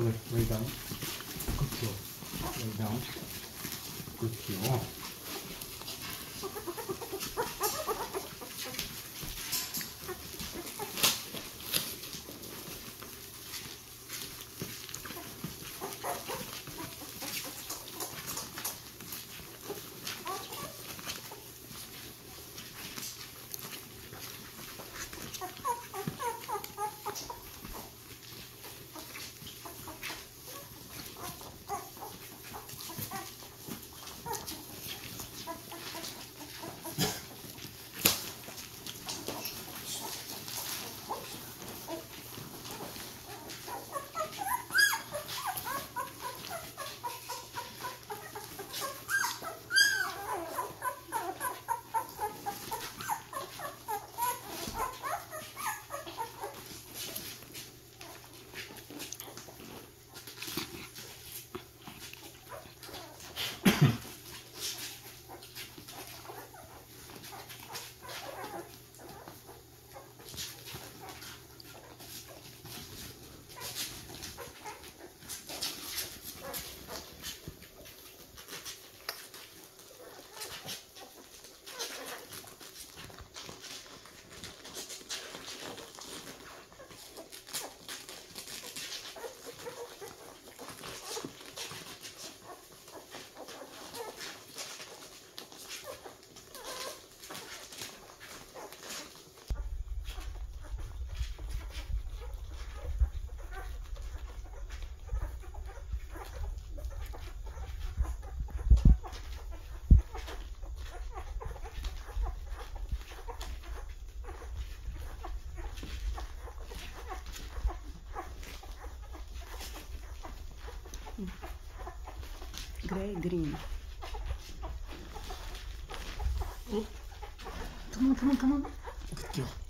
lay, down. Good girl. Lay down. Good girl. Gray, green. Oh. Come on, come on, come on. Good girl.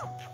Oh!